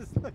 just It's like